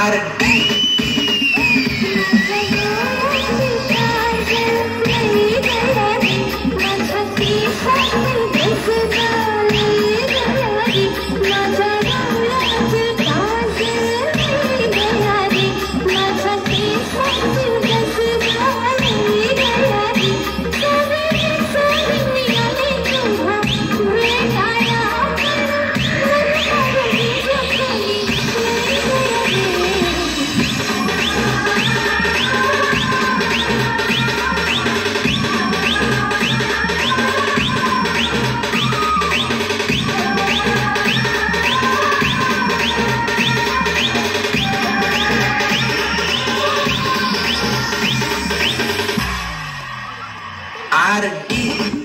how to gotta be.